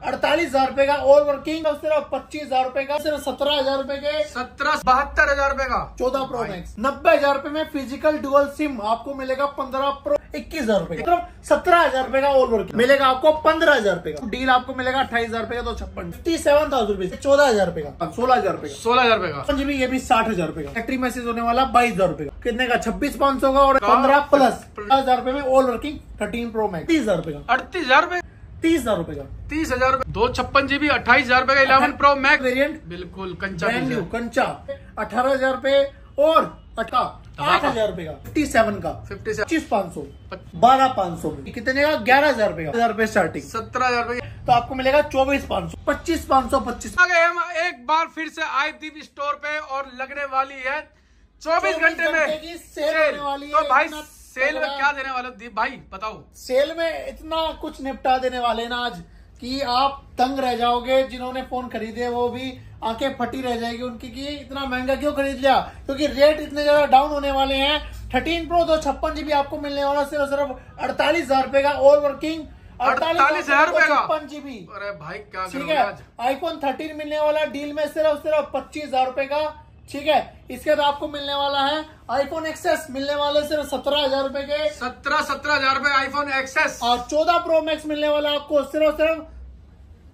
अड़तालीस हज़ार रूपए का और वर्किंग सिर्फ़ पच्चीस हज़ार रूपए का सिर्फ़ सत्रह हज़ार रूपए के सत्रह बहत्तर हज़ार रूपए का चौदह प्रो मैक्स नब्बे हज़ार रूपए में फ़िज़िकल डुअल सिम आपको मिलेगा पंद्रह प्रो इक्कीस हज़ार रूपए सिर्फ़ सत्रह हज़ार रूपए का और वर्किंग मिलेगा आपको पंद्रह हज़ार रूपए का डील आपको मिलेगा अट्ठाईस हज़ार रूपए का दो छप्पन फिफ्टी सेवन थाउज़ेंड रुपीज़ चौदह हज़ार रूपए का सोलह हज़ार रूपए सोलह हज़ार रूपए का जीबी ये भी साठ हज़ार रूपए का फैक्ट्री मैसेज होने वाला बाईस हज़ार रूपए का कितने का छब्बीस पाँच सौ का और पंद्रह प्लस हज़ार रूपए में all working thirteen pro max तीस हज़ार रूपए का अड़तीस हज़ार रूपए तीस हज़ार रूपए का। तीस हज़ार रूपए दो छप्पन जीबी अट्ठाईस हज़ार रूपए का इलेवन प्रो मैक्स। वेरिएंट बिल्कुल कंचा ब्रांड न्यू कंचा। अठारह हज़ार रूपए और अठा आठ हज़ार रूपए का। फिफ्टी सेवन का। फिफ्टी से पच्चीस पाँच सौ। बारह पाँच सौ। कितने का? ग्यारह हज़ार रूपए का। हज़ार रूपए स्टार्टिंग सत्रह हज़ार रूपए तो आपको मिलेगा चौबीस पाँच सौ। पच्चीस पाँच सौ पच्चीस आ गए हम एक बार फिर से आए दीप स्टोर पे और लगने वाली है। चौबीस घंटे में सेल होने वाली है तो भाई इतना सेल में क्या देने वाले दीप भाई बताओ। सेल में इतना कुछ निपटा देने वाले ना आज कि आप तंग रह जाओगे जिन्होंने फ़ोन खरीदे वो भी आँखें फटी रह जाएगी उनकी कि इतना महँगा क्यों खरीद लिया? क्योंकि रेट इतने ज़्यादा डाउन होने वाले हैं। थर्टीन प्रो दो छप्पन जीबी आपको मिलने वाला सिर्फ़ सिर्फ़ अड़तालीस हज़ार रूपए का और वर्किंग 48,000 रुपए का? छप्पन जीबी अरे भाई क्या ठीक है? आईफोन 13 मिलने वाला डील में सिर्फ़ सिर्फ़ पच्चीस हज़ार रूपए का ठीक है? इसके बाद आपको मिलने वाला है आईफोन एक्सेस मिलने वाले सिर्फ़ सत्रह हज़ार रूपए के। सत्रह सत्रह हज़ार रूपए आईफोन एक्सेस और चौदह प्रो मैक्स मिलने वाला आपको सिर्फ़ सिर्फ़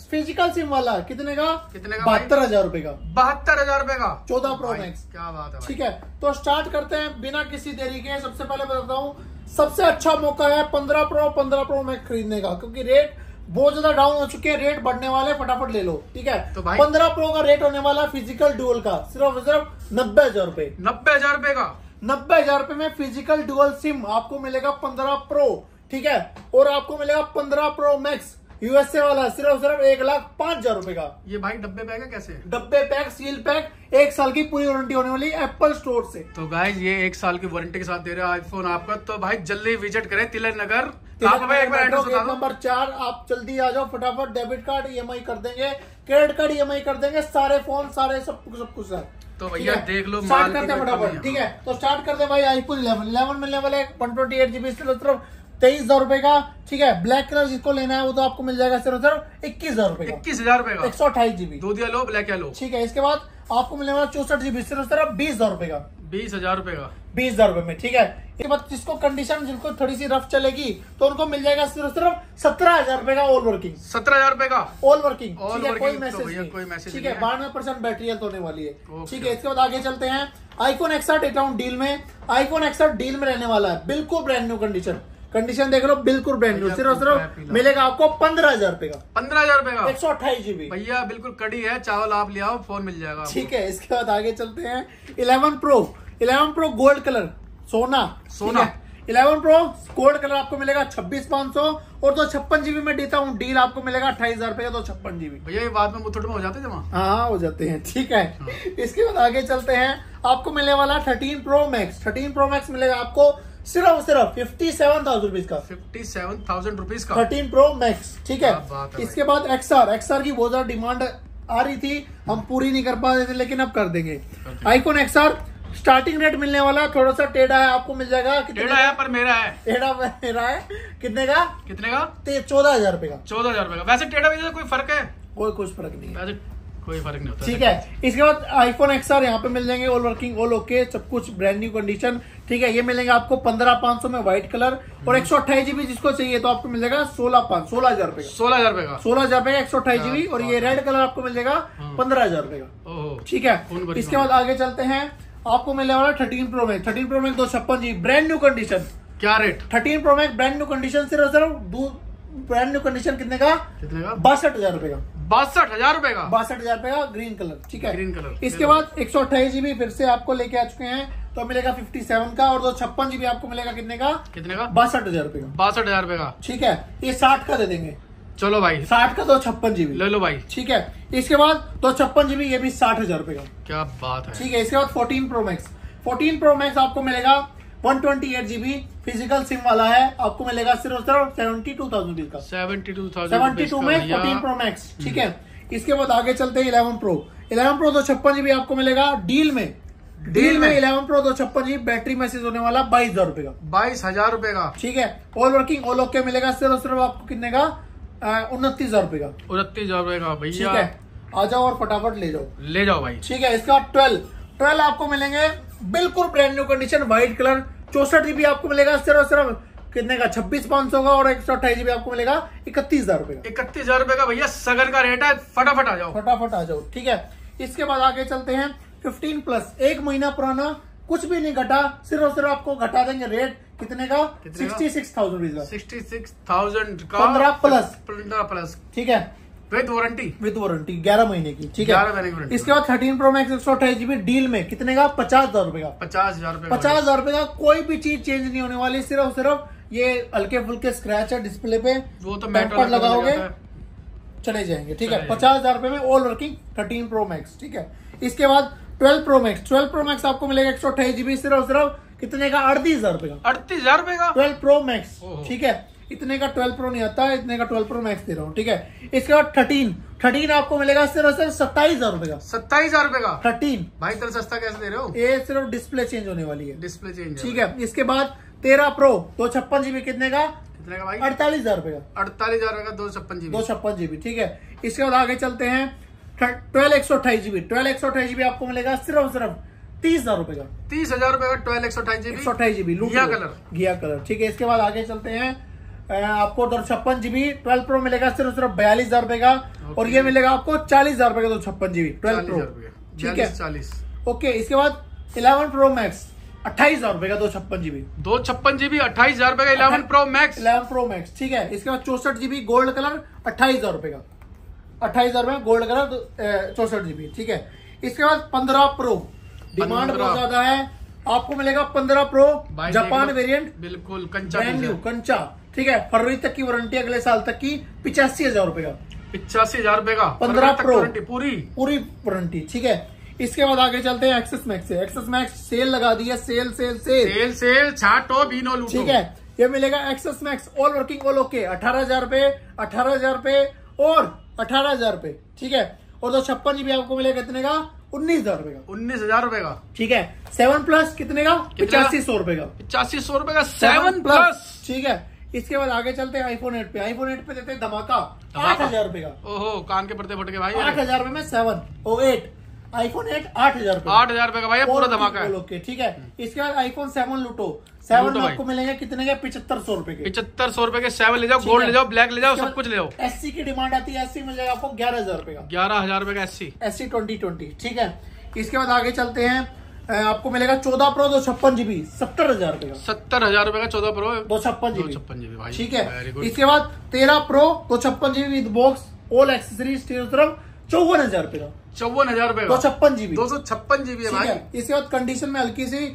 फ़िज़िकल सिम वाला। कितने का? कितने का बहत्तर हज़ार रूपए का। बहत्तर हज़ार रूपए का। चौदह प्रो मैक्स क्या बात है ठीक है? तो स्टार्ट करते हैं बिना किसी देरी के। सबसे पहले बताता हूँ सबसे अच्छा मौका है पंद्रह प्रो पंद्रह प्रो मैक्स खरीदने का क्योंकि रेट बहुत ज़्यादा डाउन हो चुके हैं रेट बढ़ने वाले फटाफट ले लो ठीक है? तो भाई- पंद्रह प्रो का रेट होने वाला फ़िज़िकल डुअल का सिर्फ़ सिर्फ़ नब्बे हज़ार रूपए। नब्बे हज़ार रूपए का? नब्बे हज़ार रूपए में फ़िज़िकल डुअल सिम आपको मिलेगा पंद्रह प्रो ठीक है? और आपको मिलेगा पंद्रह प्रो मैक्स यूएसए वाला सिर्फ़ सिर्फ़ एक लाख पाँच हज़ार रूपए का। ये भाई डब्बे पैक है कैसे? डब्बे पैक सील पैक एक साल की पूरी वारंटी होने वाली एप्पल स्टोर से। तो गाइज़ ये एक साल की वारंटी के साथ दे रहे हैं आईफोन आपका। तो भाई जल्दी विज़िट करें तिलक नगर। नंबर चार आप जल्दी आ जाओ फटाफट डेबिट कार्ड ईएमआई कर देंगे क्रेडिट कार्ड ईएमआई कर देंगे सारे फ़ोन सारे सब कुछ सब कुछ है। तो भैया देख लो स्टार्ट करते हैं फटाफट ठीक है? तो स्टार्ट करते हैं भाई आईफोन इलेवन इलेवन मिलने वाले वन ट्वेंटी एट जीबी सिर्फ़ तेईस हज़ार रूपए का ठीक है? ब्लैक कलर जिसको लेना है वो तो आपको मिल जाएगा सिर्फ़ सिर्फ़ इक्कीस हज़ार रूपए इक्कीस हज़ार रूपए एक सौ अट्ठाईस जीबी दो या लो ब्लैक या लो ठीक है इसके बाद आपको मिलने वाला चौसठ जीबी सिर्फ़ सिर्फ़ बीस हज़ार रूपए का। बीस हज़ार रूपए का। बीस हज़ार रूपए में ठीक है? इसके बाद जिसको कंडीशन जिनको थोड़ी सी रफ चलेगी तो उनको मिल जाएगा सिर्फ़ सिर्फ़ सत्रह हज़ार रूपए का ऑल वर्किंग सत्रह हज़ार रूपए का? ऑल वर्किंग ऑल कोई तो मैसेज कोई message ठीक है बारह बानवे परसेंट बैटरी हेल्थ होने वाली है। ठीक है इसके बाद आगे चलते हैं। आईकोन एक्सर्ट अकाउंट डील में। आईकोन एक्सर्ट डील में रहने वाला है बिल्कुल ब्रांड न्यू कंडीशन कंडीशन देख लो बिल्कुल ब्रांड न्यू सिर्फ़ सिर्फ़ मिलेगा आपको पंद्रह हज़ार रुपए का। पंद्रह हज़ार रूपए का? एक सौ अट्ठाईस जीबी भैया बिल्कुल कड़ी है चावल आप ले आओ फ़ोन मिल जाएगा ठीक है इसके बाद आगे चलते हैं। Eleven pro eleven pro gold colour सोना। सोना। इलेवन प्रो गोल्ड कलर आपको मिलेगा छब्बीस पाँच सौ और तो छप्पन जीबी में देता हूँ डील आपको मिलेगा अट्ठाईस हज़ार रुपए का तो छप्पन जीबी भैया ये बाद में मुथुट में हो जाते हैं जमा? हाँ हो जाते हैं ठीक है। इसके बाद आगे चलते हैं। आपको मिलने वाला thirteen pro max thirteen pro max मिलेगा आपको सिर्फ़ सिर्फ़ फिफ्टी सेवन थाउज़ेंड रुपीज़ का। फिफ्टी सेवन थाउज़ेंड रुपीज़ का। थर्टीन प्रो मैक्स ठीक है? इसके बाद एक्सआर एक्सआर की बहुत ज़्यादा डिमांड आ रही थी। हम पूरी नहीं कर पा रहे थे लेकिन अब कर देंगे। आईफोन एक्सआर स्टार्टिंग रेट मिलने वाला थोड़ा सा टेढ़ा है आपको मिल जाएगा। कितने टेढ़ा है पर मेरा है। टेढ़ा मेरा है। कितने का? कितने का? चौदह हज़ार रुपए का। चौदह हज़ार रुपए का। वैसे टेढ़ा कोई फ़र्क है? कोई कुछ फ़र्क नहीं है। कोई फ़र्क नहीं होता ठीक है? इसके बाद आईफोन एक्सआर यहाँ पे मिल जाएँगे ऑल वर्किंग ऑल ओके सब कुछ ब्रांड न्यू कंडीशन ठीक है? ये मिलेंगे आपको पंद्रह पाँच सौ में व्हाइट कलर और एक सौ अट्ठाईस जीबी जिसको चाहिए तो आपको मिल जाएगा सोलह पाँच सोलह हज़ार रुपए सोलह हज़ार रुपए का? सोलह हज़ार रुपए का एक सौ अट्ठाईस जीबी और ये रेड कलर आपको मिल जाएगा हाँ। पंद्रह हज़ार रुपए का। ठीक है? इसके बाद आगे चलते हैं। आपको मिलने वाला thirteen pro max thirteen pro max दो छप्पन जी ब्रांड न्यू कंडीशन क्या rate thirteen pro max brand new condition सिर्फ़ सिर्फ़ ब्रांड न्यू कंडीशन कितने का? कितने का? बासठ हज़ार रुपए का। बासठ हज़ार रुपए का। बासठ हज़ार रुपए का ग्रीन कलर ठीक है? ग्रीन कलर इसके बाद एक सौ अट्ठाईस जीबी फिर से आपको लेके आ चुके हैं तो मिलेगा फिफ्टी सेवन का और दो छप्पन जीबी आपको मिलेगा कितने का? कितने का? बासठ हज़ार रुपए का। बासठ हज़ार रुपए का। ठीक है? ये साठ का दे देंगे। चलो भाई। साठ का दो छप्पन जीबी ले लो भाई। ठीक है? इसके बाद दो छप्पन जीबी ये भी साठ हज़ार रुपए का। क्या बात है। ठीक है? इसके बाद 14 प्रो मैक्स 14 प्रो मैक्स आपको मिलेगा 128 जीबी फ़िज़िकल सिम वाला है आपको मिलेगा सिर्फ़ सिर्फ़ सेवेंटी टू थाउज़ेंड का। सेवेंटी टू सेवेंटी टू में 14 प्रो मैक्स ठीक है? इसके बाद आगे चलते हैं 11 प्रो 11 प्रो दो छप्पन जीबी आपको मिलेगा डील में। डील में इलेवन प्रो दो छप्पन जीबी बैटरी मैसेज होने वाला बाईस हज़ार रुपए का। बाईस हज़ार रुपए का। ठीक है? ऑल वर्किंग ऑल ओके मिलेगा सिर्फ़ सिर्फ़ आपको कितने का? उनतीस हज़ार रुपए का। उनतीस हज़ार रुपए का भैया। है? आ जाओ और फटाफट ले जाओ। ले जाओ भाई। ठीक है इसके बाद ट्वेल्व ट्वेल्व आपको मिलेंगे बिल्कुल brand new condition white colour चौसठ जीबी आपको मिलेगा सिर्फ़ सिर्फ़ कितने का? छब्बीस पाँच सौ का और एक सौ अट्ठाईस जीबी आपको मिलेगा इकतीस हज़ार रुपए का। इकतीस हज़ार रुपए का भैया सगन का रेट है फटाफट आ जाओ। फटाफट आ जाओ ठीक है? इसके बाद आगे चलते हैं फिफ्टीन प्लस एक महीना पुराना कुछ भी नहीं घटा सिर्फ़ और सिर्फ़ आपको घटा देंगे रेट कितने का? सिक्सटी सिक्स थाउज़ेंड रुपीज़ का। सिक्सटी सिक्स थाउज़ेंड का। 15 प्लस। पंद्रह प्लस ठीक है? With warranty. विद वारंटी ग्यारह महीने की ठीक 11 महीने की है इसके बाद थर्टीन प्रो मैक्स एक सौ अट्ठाईस जीबी डील में कितने का? पचास हज़ार रुपए का। पचास हज़ार रुपए पचास हज़ार रुपए का कोई भी चीज़ चेंज नहीं होने वाली सिर्फ़ सिर्फ़ ये हल्के फुल्के स्क्रैच है डिस्प्ले पे। वो तो मेटल लगाओगे चले जाएँगे ठीक है? पचास हज़ार रुपए में all working thirteen pro max ठीक है? इसके बाद twelve pro max twelve pro max आपको मिलेगा एक सौ अट्ठाईस जीबी सिर्फ़ सिर्फ़ कितने का? अड़तीस हज़ार रुपए का। अड़तीस हज़ार रुपए का? ट्वेल्व प्रो मैक्स ठीक है? इतने का ट्वेल्व प्रो नहीं आता इतने का ट्वेल्व प्रो मैक्स दे रहा हूँ ठीक है? इसके बाद थर्टीन थर्टीन आपको मिलेगा सिर्फ़ और सिर्फ़ सत्ताईस हज़ार रुपए का। सत्ताईस हज़ार रुपए का? थर्टीन भाई इतना सस्ता कैसे दे रहे हो? ये सिर्फ़ डिस्प्ले चेंज होने वाली है। डिस्प्ले चेंज ठीक है? इसके बाद तेरह प्रो दो छप्पन जीबी कितने का? कितने का भाई? अड़तालीस हज़ार रुपए का। अड़तालीस हज़ार का दो छप्पन जीबी दो छप्पन जीबी ठीक है? इसके बाद आगे चलते हैं। ट्वेल्व एक सौ अट्ठाईस जीबी ट्वेल्व एक सौ अट्ठाईस जीबी आपको मिलेगा सिर्फ़ और सिर्फ़ तीस हज़ार रुपए का। तीस हज़ार रुपए का ट्वेल्व एक सौ अट्ठाईस एक सौ जीबी अट्ठाईस जीबी घिया कलर। घिया कलर ठीक है? इसके बाद आगे चलते हैं। आपको दो छप्पन जीबी ट्वेल्व प्रो मिलेगा सिर्फ़ सिर्फ़ बयालीस हज़ार रुपए का। और ये मिलेगा आपको चालीस हज़ार रुपए का दो छप्पन जीबी ट्वेल्व प्रो ठीक है? चालीस। ओके इसके बाद इलेवन प्रो मैक्स अट्ठाईस हज़ार रुपए का दो छप्पन जीबी दो छप्पन जीबी अट्ठाईस हज़ार रुपए का eleven pro max eleven pro max ठीक है? इसके बाद चौसठ जीबी गोल्ड कलर अट्ठाईस हज़ार रुपए का। अट्ठाईस हज़ार रुपए गोल्ड कलर चौसठ जीबी ठीक है? इसके बाद पंद्रह प्रो डिमांड बहुत ज़्यादा है। आपको मिलेगा पंद्रह प्रो जापान वेरिएंट बिल्कुल कंचा ब्रांड न्यू कंचा। ठीक है? फरवरी तक की वारंटी अगले साल तक की पिचासी हज़ार रुपए का। पिचासी हज़ार रुपए का? 15 फरवरी तक प्रो। पूरी? पूरी वारंटी ठीक है? इसके बाद आगे चलते हैं एक्सेस मैक्स से। एक्सेस मैक्स सेल लगा दी है sale sale sale sale sale छाटो बीनो लूटो। ठीक है? ये मिलेगा XS max all working all okay अठारह हज़ार रूपए अठारह हज़ार रूपए और अठारह हज़ार रूपए ठीक है? और दो छप्पन जीबी आपको मिलेगा कितने का? उन्नीस हज़ार रुपए का। उन्नीस हज़ार रुपए का। ठीक है? सेवन प्लस कितने का? कितने? का? पिचासी सौ रुपए का। पचासी सौ रुपए का। सेवन प्लस ठीक है? इसके बाद आगे चलते हैं आईफोन एट पे। आईफोन एट पे देते हैं धमाका। आठ हज़ार रुपए का। ओहो कान के पर्दे फट गए भाई। आठ हज़ार रुपए में seven or eight iPhone eight आठ हज़ार रुपए आठ हज़ार रुपए का भाई पूरा धमाका है। ओके ठीक है। इसके बाद आईफोन सेवन लूटो। सेवन में आपको मिलेंगे कितने के? पिछहत्तर सौ रुपए के। पिछहत्तर सौ रुपए के सेवन ले जाओ गोल्ड ले जाओ ब्लैक ले जाओ सब कुछ ले जाओ एससी की डिमांड आती है। एससी मिल जाएगा आपको ग्यारह हज़ार रुपए का। ग्यारह हज़ार रुपए का अस्सी एससी ट्वेंटी ट्वेंटी ठीक है। इसके बाद आगे चलते हैं। आपको मिलेगा चौदह प्रो दो छप्पन जीबी सत्तर हज़ार रुपए का। सत्तर हज़ार रुपए का चौदह प्रो दो छप्पन जीबी छप्पन जीबी भाई। ठीक है। इसके बाद तेरह प्रो दो छप्पन GB with box all accessories तरफ़ चौवन हज़ार रुपए का। चौवन हज़ार रुपए दो छप्पन जीबी दो सौ छप्पन जीबी भाई। इसके बाद कंडीशन में हल्की सी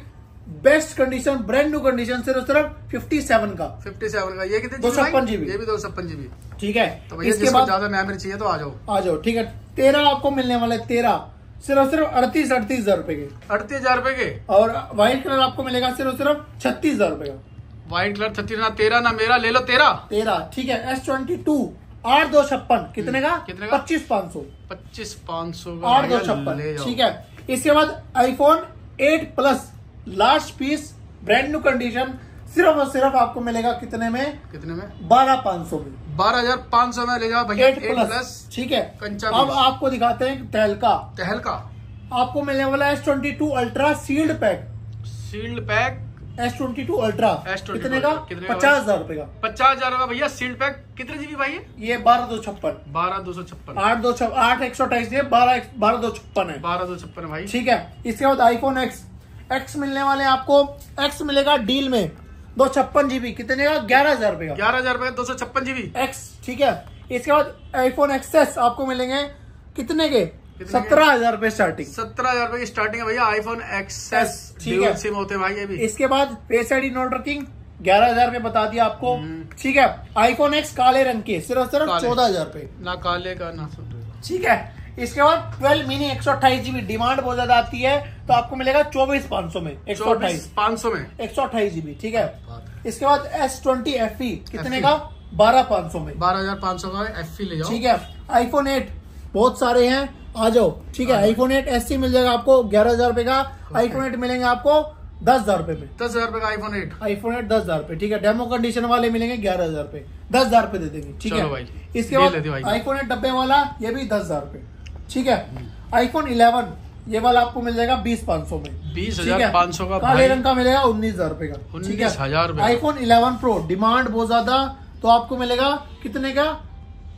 best condition brand new condition सिर्फ़ सिर्फ़ फिफ्टी सेवन का। फिफ्टी सेवन का। ये कितने दो छप्पन जीबी ये भी दो छप्पन जीबी ठीक है। तो इसके बाद ज़्यादा मेमोरी चाहिए तो आ जाओ। आ जाओ ठीक है। तेरह आपको मिलने वाले तेरह। सिर्फ़ सिर्फ़ अड़तीस अड़तीस हज़ार रुपए के। अड़तीस हज़ार रुपए के? और व्हाइट कलर आपको मिलेगा सिर्फ़ सिर्फ़ छत्तीस हज़ार रुपए का। व्हाइट कलर छत्तीस ना तेरह ना मेरा ले लो तेरह। तेरह ठीक है एस ट्वेंटी टू आठ दो छप्पन कितने का? कितने का? पच्चीस पाँच सौ। पच्चीस पाँच सौ आठ दो छप्पन ठीक है। इसके बाद iPhone eight plus last piece brand new condition सिर्फ़ और सिर्फ़ आपको मिलेगा कितने में? कितने में? बारह पाँच सौ में। बारह हज़ार पाँच सौ में ले जाओ भैया एट प्लस ठीक है। अब आपको दिखाते हैं तहलका। तहल का आपको मिलने वाला S twenty two ultra sealed pack sealed pack S twenty two ultra S कितने का? पचास हज़ार रुपए का। पचास हज़ार का भैया सील्ड पैक कितने जीबी भाई ये? बारह दो छप्पन। बारह दो सौ छप्पन। आठ दो आठ एक सौ अट्ठाईस बारह बारह दो छप्पन है। बारह दो छप्पन भाई। ठीक है इसके बाद आईफोन एक्स एक्स मिलने वाले आपको। एक्स मिलेगा डील में। दो छप्पन जीबी कितने का? ग्यारह हज़ार रुपए का। ग्यारह हज़ार रुपए दो सौ छप्पन जीबी। एक्स ठीक है? इसके बाद आईफोन एक्सेस आपको मिलेंगे। कितने के? सत्रह हज़ार रुपए स्टार्टिंग सत्रह हज़ार रुपए की स्टार्टिंग है भैया आईफोन एक्सेस ठीक है। सिम होते हैं भाई ये भी। इसके बाद फेस आईडी नोट वर्किंग ग्यारह हज़ार रुपए बता दिया आपको। ठीक है? आईफोन एक्स काले रंग के सिर्फ़ सिर्फ़ चौदह हज़ार रुपए। ना काले का ना ठीक है? इसके बाद ट्वेल्व मिनी एक सौ अट्ठाईस जीबी डिमांड बहुत ज़्यादा आती है तो आपको मिलेगा चौबीस पाँच सौ में एक सौ अट्ठाईस। पाँच सौ में। एक सौ अट्ठाईस जीबी ठीक है? इसके बाद एस ट्वेंटी एफ़ कितने का? बारह पाँच सौ में। बारह हज़ार पाँच सौ का एफ़ ले जाओ। ठीक है? आईफोन एट बहुत सारे हैं आ जाओ। ठीक है? आईफोन एट एस मिल जाएगा आपको ग्यारह हज़ार रुपए का। आईफोन एट मिलेंगे आपको दस हज़ार रुपए में। दस हज़ार रुपए का आईफोन एट आईफोन एट दस हज़ार रुपए ठीक है? डेमो कंडीशन वाले मिलेंगे ग्यारह हज़ार रुपए। दस हज़ार रुपए दे देंगे ठीक है? इसके बाद आईफोन एट डब्बे वाला ये भी दस हज़ार रुपए। ठीक है? आईफोन इलेवन ये वाला आपको मिल जाएगा बीस पाँच सौ में। 20,500 का काले। रंग का मिलेगा उन्नीस हज़ार रुपए का। ठीक है? 19,000 रुपए आईफोन इलेवन प्रो डिमांड बहुत ज़्यादा तो आपको मिलेगा कितने का?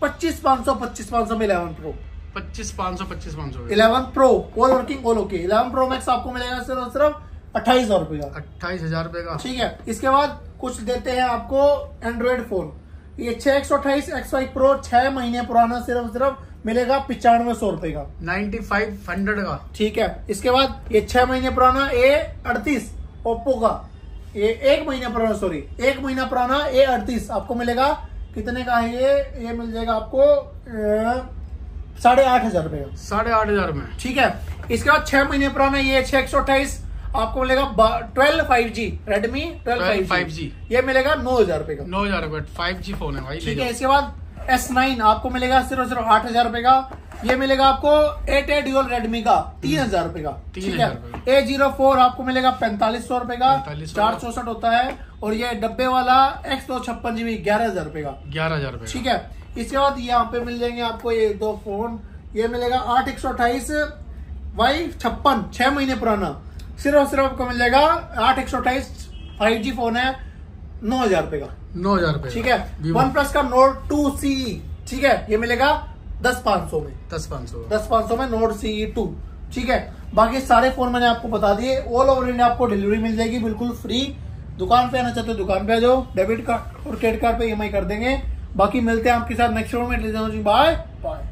पच्चीस पाँच सौ पच्चीस पाँच सौ में इलेवन प्रो पच्चीस पाँच सौ पच्चीस पाँच सौ eleven pro all working all okay eleven pro max आपको मिलेगा सिर्फ़ और सिर्फ़ अट्ठाईस हज़ार रुपए का। अट्ठाईस हज़ार रुपए का। ठीक है? इसके बाद कुछ देते हैं आपको एंड्रॉइड फ़ोन ये छह एक सौ अट्ठाईस एक्स फाइव प्रो छह महीने पुराना सिर्फ़ सिर्फ़ मिलेगा पिचानवे सौ रुपये का। नाइन्टी फाइव हंड्रेड का। ठीक है इसके बाद ये छह महीने पुराना ए अड़तीस ओप्पो का। ये एक महीना पुराना सॉरी एक महीना पुराना ए अड़तीस। आपको मिलेगा कितने का है ये? ये मिल जाएगा आपको साढ़े आठ हज़ार रुपए का। साढ़े आठ हज़ार में। ठीक है इसके बाद छह महीने पुराना ये छह एक सौ अट्ठाईस। आपको मिलेगा twelve five G Redmi twelve 12 five G. ये मिलेगा नौ हज़ार रुपए का। नौ हज़ार रुपए फाइव जी फ़ोन है भाई ठीक है इसके बाद एस नाइन आपको मिलेगा सिर्फ़ और सिर्फ़ आठ हज़ार रुपए का। ये मिलेगा आपको एट ए ड्यूल रेडमी का तीन हज़ार रुपए का। ठीक है? ए ज़ीरो फोर आपको मिलेगा पैंतालीस सौ रुपए का चार चौसठ होता है और ये डब्बे वाला एक्स दो छप्पन जीबी ग्यारह हज़ार रुपए का। ग्यारह हज़ार रुपए ठीक है? इसके बाद यहाँ पे मिल जाएँगे आपको ये दो फ़ोन। ये मिलेगा आठ एक सौ अट्ठाईस वाई छप्पन छह महीने पुराना। सिर्फ़ और सिर्फ़ आपको मिल जाएगा आठ एक सौ अट्ठाईस फाइव जी फ़ोन है। नौ हज़ार रुपए का। नौ हज़ार रुपए ठीक है? वन प्लस का नोट टू सी ठीक है? ये मिलेगा दस पाँच सौ में। दस पाँच सौ। दस पाँच सौ में नोट सी टू ठीक है? बाकी सारे फ़ोन मैंने आपको बता दिए। ऑल ओवर इंडिया आपको डिलीवरी मिल जाएगी बिल्कुल फ्री दुकान पे आना चाहते हो दुकान पे आ जाओ। डेबिट कार्ड और क्रेडिट कार्ड पे ईएमआई कर देंगे। बाकी मिलते हैं आपके साथ नेक्स्ट में। Bye bye